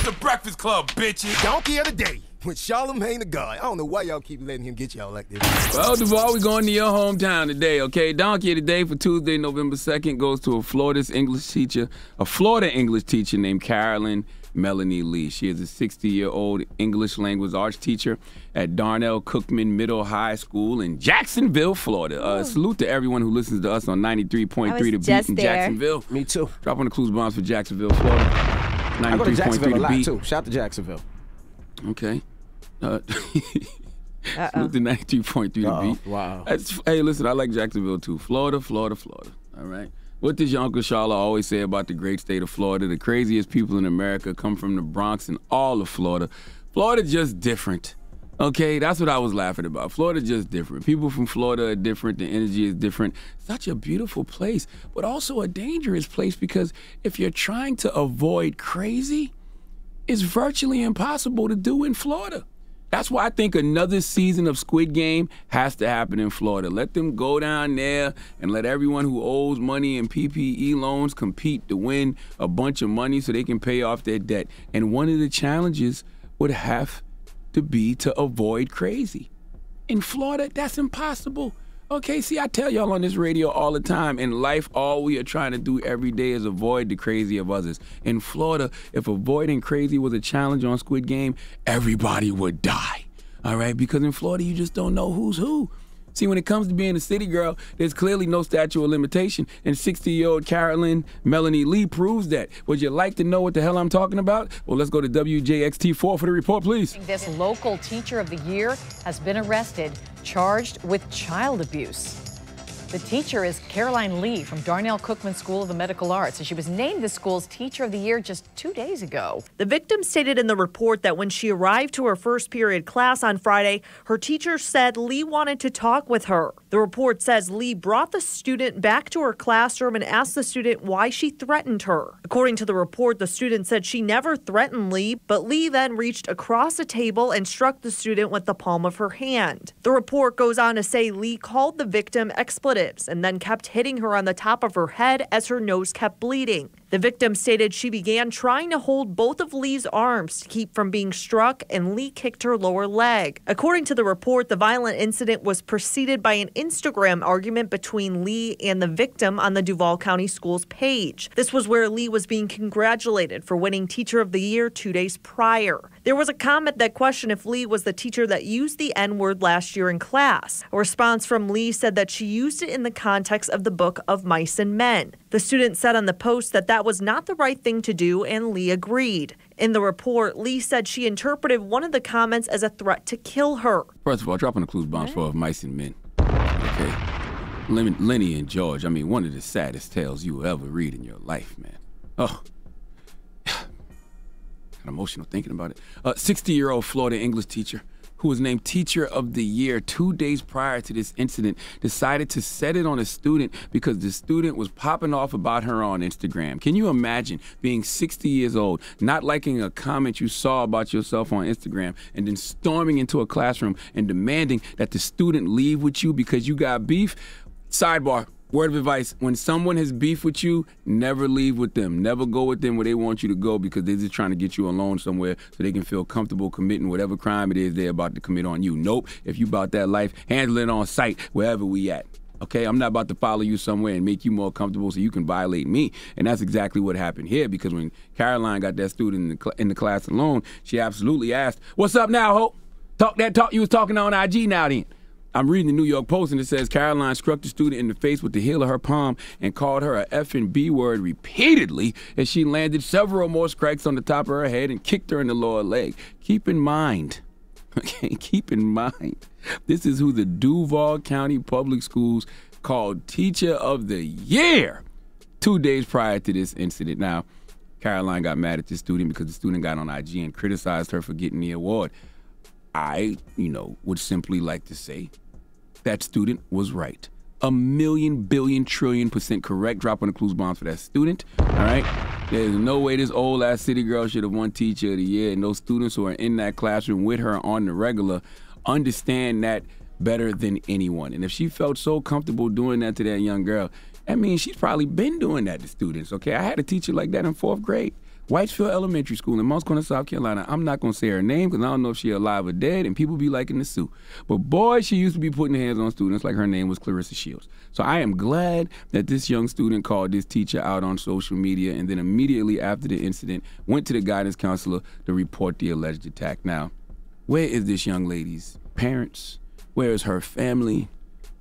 It's the Breakfast Club, bitches. Donkey of the day with Charlamagne tha God. I don't know why y'all keep letting him get y'all like this. Well, Duval, we going to your hometown today, okay? Donkey of the day for Tuesday, November 2nd goes to a Florida's English teacher, a Florida English teacher named Carolyn Melanie Lee. She is a 60-year-old English language arts teacher at Darnell Cookman Middle High School in Jacksonville, Florida. Uh, salute to everyone who listens to us on 93.3 to Beat in there. Jacksonville. Me too. Drop on the clues bombs for Jacksonville, Florida. I go to 93.3 Jacksonville a lot Beat. too. Shout to Jacksonville. Okay. Uh, salute to 93.3 The Uh-oh. Beat. Wow. That's, hey, listen, I like Jacksonville too. Florida, Florida, Florida. All right. What does your Uncle Charla always say about the great state of Florida? The craziest people in America come from the Bronx and all of Florida. Florida just different. Okay, that's what I was laughing about. Florida just different. People from Florida are different. The energy is different. Such a beautiful place, but also a dangerous place because if you're trying to avoid crazy, it's virtually impossible to do in Florida. That's why I think another season of Squid Game has to happen in Florida. Let them go down there and let everyone who owes money in PPP loans compete to win a bunch of money so they can pay off their debt. And one of the challenges would have to be to avoid crazy. In Florida, that's impossible. Okay, see, I tell y'all on this radio all the time. In life, all we are trying to do every day is avoid the crazy of others. In Florida, if avoiding crazy was a challenge on Squid Game, everybody would die. All right, because in Florida, you just don't know who's who. See, when it comes to being a city girl, there's clearly no statute of limitation. And 60 year old Carolyn Melanie Lee proves that. Would you like to know what the hell I'm talking about? Well, let's go to WJXT4 for the report, please. This local teacher of the year has been arrested, charged with child abuse. The teacher is Caroline Lee from Darnell Cookman School of the Medical Arts, and she was named the school's teacher of the year just two days ago. The victim stated in the report that when she arrived to her first period class on Friday, her teacher said Lee wanted to talk with her. The report says Lee brought the student back to her classroom and asked the student why she threatened her. According to the report, the student said she never threatened Lee, but Lee then reached across a table and struck the student with the palm of her hand. The report goes on to say Lee called the victim expletives and then kept hitting her on the top of her head as her nose kept bleeding. The victim stated she began trying to hold both of Lee's arms to keep from being struck, and Lee kicked her lower leg. According to the report, the violent incident was preceded by an Instagram argument between Lee and the victim on the Duval County Schools page. This was where Lee was being congratulated for winning Teacher of the Year two days prior. There was a comment that questioned if Lee was the teacher that used the N word last year in class. A response from Lee said that she used it in the context of the book of Mice and Men. The student said on the post that that was not the right thing to do, and Lee agreed. In the report, Lee said she interpreted one of the comments as a threat to kill her. First of all, dropping the clues bombs for mice and men. Okay. Lennie and George, I mean, one of the saddest tales you will ever read in your life, man. Oh. Of emotional thinking about it. A 60 year old Florida English teacher who was named Teacher of the Year two days prior to this incident decided to set it on a student because the student was popping off about her on Instagram. Can you imagine being 60 years old, not liking a comment you saw about yourself on Instagram, and then storming into a classroom and demanding that the student leave with you because you got beef? Sidebar. Word of advice when someone has beef with you, never leave with them. Never go with them where they want you to go because they're just trying to get you alone somewhere so they can feel comfortable committing whatever crime it is they're about to commit on you. Nope. If you about that life, handle it on site wherever we at. Okay, I'm not about to follow you somewhere and make you more comfortable so you can violate me. And that's exactly what happened here because when Caroline got that student in the, in the class alone, she absolutely asked, What's up now, Hope? Talk that talk you was talking on IG now then. I'm reading the New York Post and it says Caroline struck the student in the face with the heel of her palm and called her a F and B word repeatedly as she landed several more strikes on the top of her head and kicked her in the lower leg. Keep in mind, okay, keep in mind, this is who the Duval County Public Schools called Teacher of the Year two days prior to this incident. Now, Caroline got mad at the student because the student got on IG and criticized her for getting the award. I, you know, would simply like to say that student was right. A million, billion, trillion percent correct. Drop on the clues bombs for that student. All right. There's no way this old ass city girl should have won Teacher of the Year. And those students who are in that classroom with her on the regular understand that better than anyone. And if she felt so comfortable doing that to that young girl, that means she's probably been doing that to students. Okay. I had a teacher like that in fourth grade. Whitesville Elementary School in Moncks Corner, South Carolina. I'm not gonna say her name because I don't know if she's alive or dead, and people be liking to sue. But boy, she used to be putting hands on students like her name was Claressa Shields. So I am glad that this young student called this teacher out on social media and then immediately after the incident went to the guidance counselor to report the alleged attack. Now, where is this young lady's parents? Where is her family?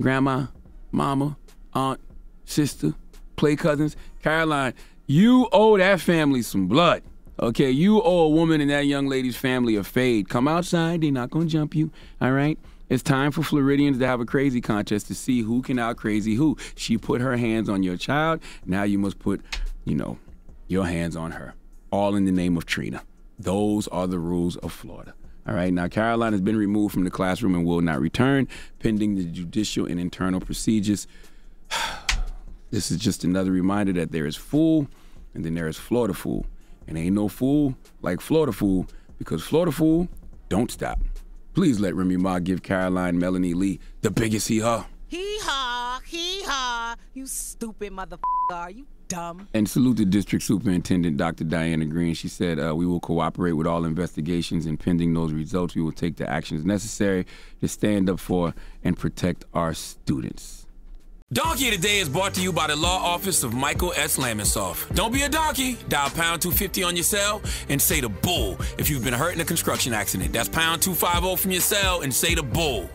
Grandma, mama, aunt, sister, play cousins? Caroline, you owe that family some blood. Okay, you owe a woman in that young lady's family a fade. Come outside, they're not gonna jump you. All right? It's time for Floridians to have a crazy contest to see who can out crazy who. She put her hands on your child. Now you must put, you know, your hands on her. All in the name of Trina. Those are the rules of Florida. All right, now Caroline has been removed from the classroom and will not return, pending the judicial and internal procedures. this is just another reminder that there is fool and then there is Florida fool. And ain't no fool like Florida fool because Florida fool don't stop. Please let Remy Ma give Caroline Melanie Lee the biggest hee haw. Hee haw, hee haw. You stupid motherfucker. Are you dumb? And salute the district superintendent, Dr. Diana Greene. She said, uh, We will cooperate with all investigations, and pending those results, we will take the actions necessary to stand up for and protect our students. Donkey Today is brought to you by the law office of Michael S. Lamonsoff. Don't be a donkey. Dial pound 250 on your cell and say the bull if you've been hurt in a construction accident. That's pound 250 from your cell and say the bull.